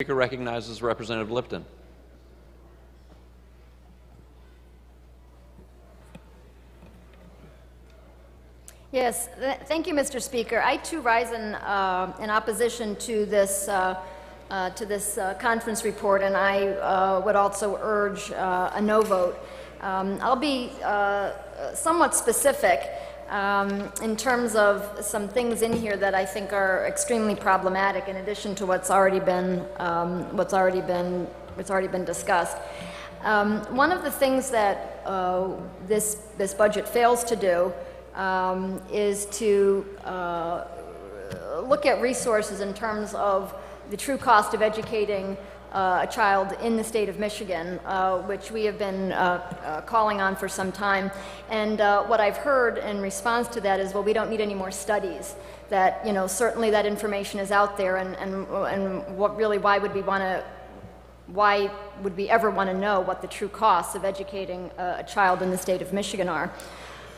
Speaker recognizes Representative Lipton. Yes, th- thank you, Mr. Speaker. I too rise in, uh, in opposition to this, uh, uh, to this uh, conference report, and I uh, would also urge uh, a no vote. Um, I'll be somewhat specific um, in terms of some things in here that I think are extremely problematic, in addition to what's already been, um, what's already been, what's already been discussed. Um, one of the things that uh, this, this budget fails to do um, is to uh, look at resources in terms of the true cost of educating uh, a child in the state of Michigan, uh, which we have been uh, uh, calling on for some time. And uh, what I've heard in response to that is, well, we don't need any more studies. That, you know, certainly that information is out there, and, and, and what really, why would we want to why would we ever want to know what the true costs of educating a, a child in the state of Michigan are?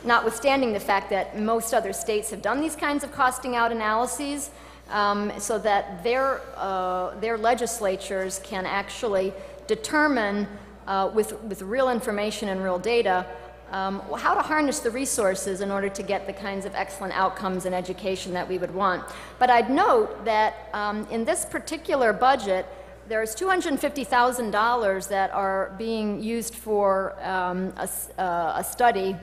Notwithstanding the fact that most other states have done these kinds of costing out analyses, um, so that their, uh, their legislatures can actually determine uh, with, with real information and real data um, how to harness the resources in order to get the kinds of excellent outcomes in education that we would want. But I'd note that um, in this particular budget, there's $250,000 that are being used for um, a, uh, a, study,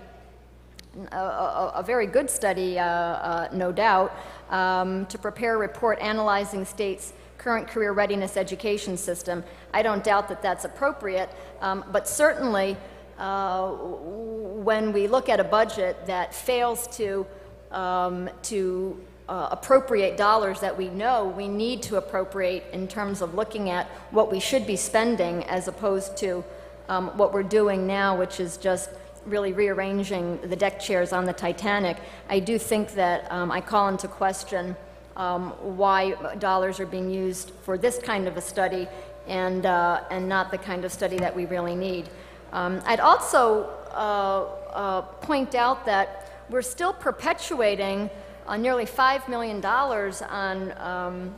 a, a, very good study, uh, uh, no doubt, um, to prepare a report analyzing states' current career readiness education system. I don't doubt that that's appropriate, um, but certainly uh, when we look at a budget that fails to, um, to uh, appropriate dollars that we know we need to appropriate in terms of looking at what we should be spending as opposed to um, what we're doing now, which is just really rearranging the deck chairs on the Titanic. I do think that um, I call into question um, why dollars are being used for this kind of a study and, uh, and not the kind of study that we really need. Um, I'd also uh, uh, point out that we're still perpetuating uh, nearly $5 million on um,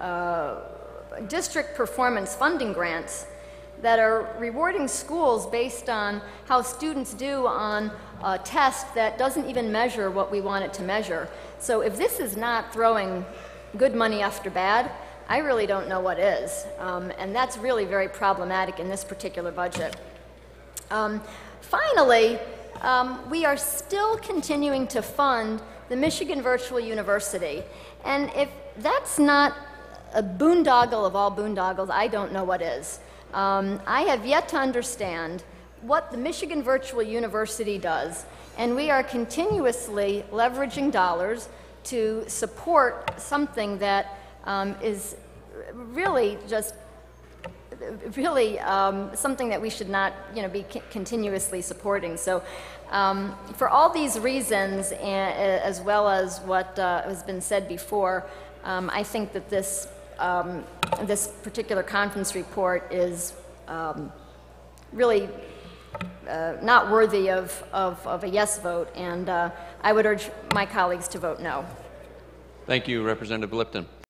uh, district performance funding grants that are rewarding schools based on how students do on a test that doesn't even measure what we want it to measure. So if this is not throwing good money after bad, I really don't know what is. Um, and that's really very problematic in this particular budget. Um, finally, um, we are still continuing to fund the Michigan Virtual University. And if that's not a boondoggle of all boondoggles, I don't know what is. Um, I have yet to understand what the Michigan Virtual University does, and we are continuously leveraging dollars to support something that um, is really just really um, something that we should not you know, be continuously supporting. So um, for all these reasons, as well as what uh, has been said before, um, I think that this, um, this particular conference report is um, really uh, not worthy of, of, of, a yes vote, and uh, I would urge my colleagues to vote no. Thank you, Representative Lipton.